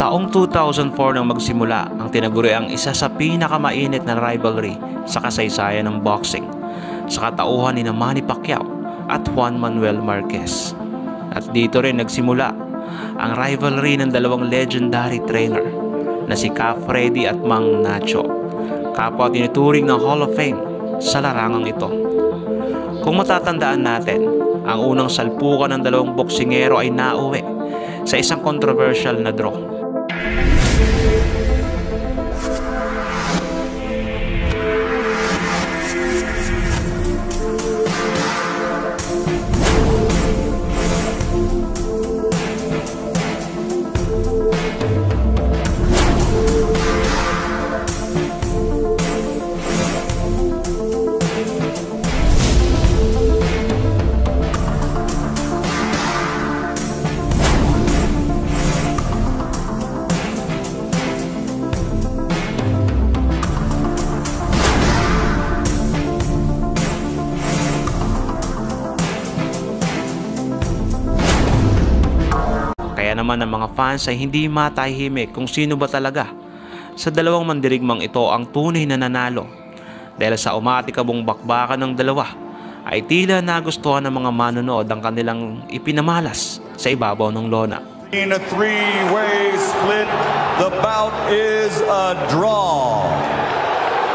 Taong 2004 nang magsimula ang tinaguriang isa sa pinakamainit na rivalry sa kasaysayan ng boxing sa katauhan ni Manny Pacquiao at Juan Manuel Marquez. At dito rin nagsimula ang rivalry ng dalawang legendary trainer na si Ka Freddy at Mang Nacho, kapwa tinuturing ng Hall of Fame sa larangang ito. Kung matatandaan natin, ang unang salpukan ng dalawang boksingero ay nauwi sa isang controversial na draw naman ang mga fans ay hindi matahimik kung sino ba talaga sa dalawang mandirigmang ito ang tunay na nanalo. Dahil sa umatikabong bakbakan ng dalawa ay tila nagustuhan ng mga manonood ang kanilang ipinamalas sa ibabaw ng lona. In a three-way split, the bout is a draw.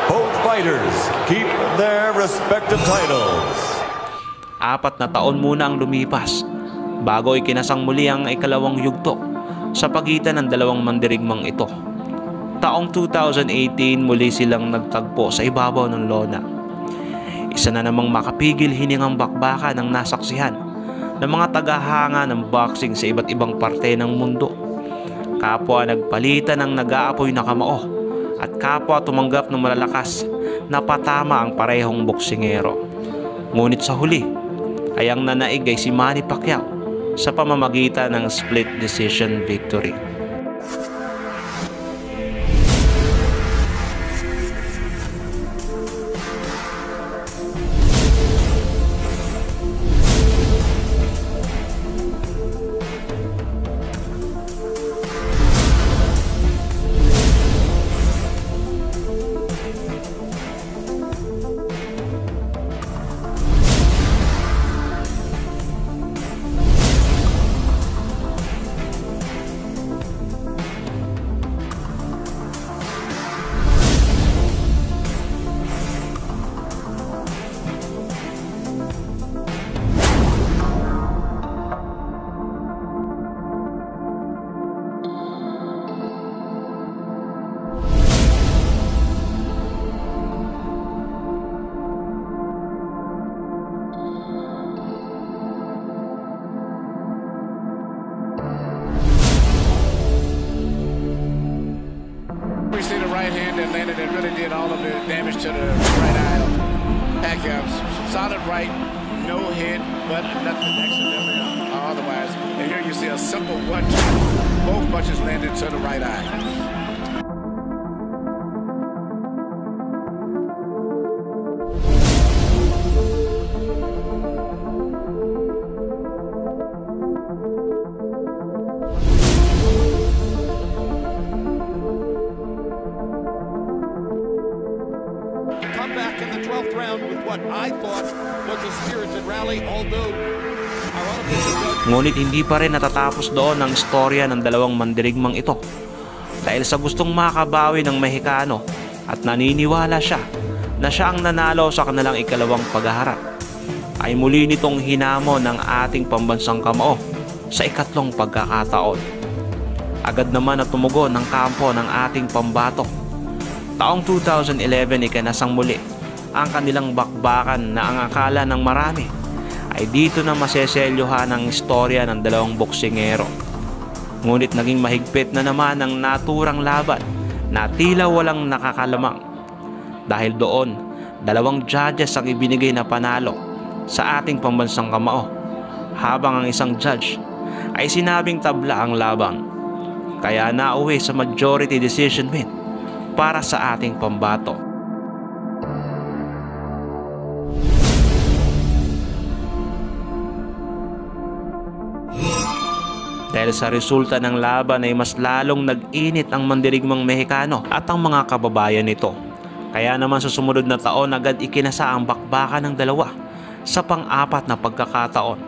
Both fighters keep their respective titles. Apat na taon muna ang lumipas bago ikinasang muli ang ikalawang yugto sa pagitan ng dalawang mandirigmang ito. Taong 2018 muli silang nagtagpo sa ibabaw ng lona. Isa na namang makapigil hiningang bakbaka ng nasaksihan ng mga tagahanga ng boxing sa iba't ibang parte ng mundo. Kapwa nagpalitan ng nag-aapoy na kamao at kapwa tumanggap ng malalakas na patama ang parehong boksingero. Ngunit sa huli ay ang nanaig ay si Manny Pacquiao sa pamamagitan ng split decision victory. Did all of the damage to the right eye Pacquiao. Solid right, no hit, but nothing accidentally or uh, otherwise. And here you see a simple one-two. Both punches landed to the right eye. 12th round with what I thought was a spirited rally, although Ngunit hindi pa rin natatapos doon ang istorya ng dalawang mandirigmang ito. Dahil sa gustong makabawi ng Mexicano at naniniwala siya na siya ang nanalo sa kanilang ikalawang paghaharap, ay muli nitong hinamo ng ating pambansang kamao sa ikatlong pagkakataon. Agad naman na tumugon ng kampo ng ating pambato. Taong 2011 ikanasang muli ang kanilang bakbakan na ang akala ng marami ay dito na maseselyuhan ang istorya ng dalawang boksingero. Ngunit naging mahigpit na naman ang naturang laban na tila walang nakakalamang. Dahil doon, dalawang judges ang ibinigay na panalo sa ating pambansang kamao habang ang isang judge ay sinabing tabla ang laban. Kaya nauwi sa majority decision win para sa ating pambato. Dahil sa resulta ng laban ay mas lalong nag-init ang mandirigmang Mexicano at ang mga kababayan nito. Kaya naman sa sumunod na taon agad ikinasa ang bakbakan ng dalawa sa pang-apat na pagkakataon.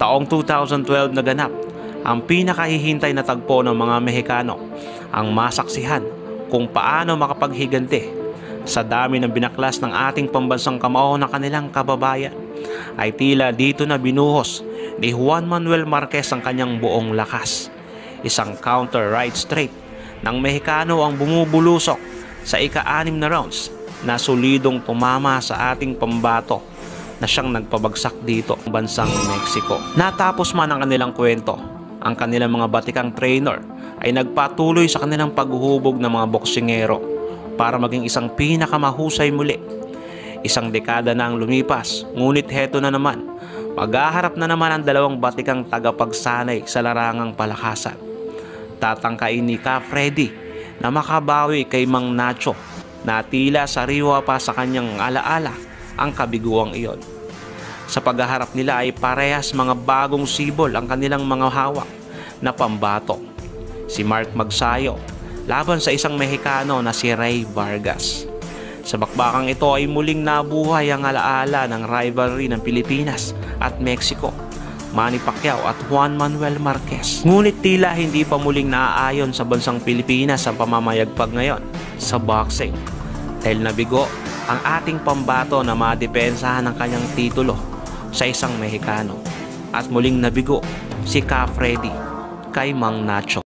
Taong 2012 naganap ang pinakahihintay na tagpo ng mga Mexicano, ang masaksihan kung paano makapaghigante sa dami ng binaklas ng ating pambansang kamao na kanilang kababayan ay tila dito na binuhos ni Juan Manuel Marquez ang kanyang buong lakas. Isang counter right straight ng Mexicano ang bumubulusok sa ika-anim na rounds na solidong tumama sa ating pambato na siyang nagpabagsak dito ang bansang Mexico. Natapos man ang kanilang kwento, ang kanilang mga batikang trainer ay nagpatuloy sa kanilang paghuhubog ng mga boksingero para maging isang pinakamahusay muli. Isang dekada na ang lumipas, ngunit heto na naman, maghaharap na naman ang dalawang batikang tagapagsanay sa larangang palakasan. Tatangkain ni Ka Freddy na makabawi kay Mang Nacho na tila sariwa pa sa kanyang alaala ang kabiguang iyon. Sa paghaharap nila ay parehas mga bagong sibol ang kanilang mga hawak na pambato. Si Mark Magsayo laban sa isang Mexicano na si Ray Vargas. Sa bakbakang ito ay muling nabuhay ang alaala ng rivalry ng Pilipinas at Mexico, Manny Pacquiao at Juan Manuel Marquez. Ngunit tila hindi pa muling naaayon sa bansang Pilipinas ang pamamayagpag ngayon sa boxing. Dahil nabigo ang ating pambato na madepensahan ang kanyang titulo sa isang Mexicano. At muling nabigo si Ka Freddy kay Mang Nacho.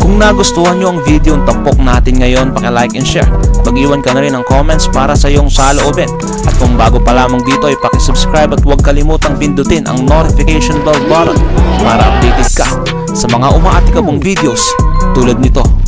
Kung nagustuhan nyo ang video ang tampok natin ngayon, like and share. Mag-iwan ka na rin ng comments para sa iyong saloobin. At kung bago pa lamang dito ay subscribe at huwag kalimutang pindutin ang notification bell button para updated ka sa mga umaatikabong videos tulad nito.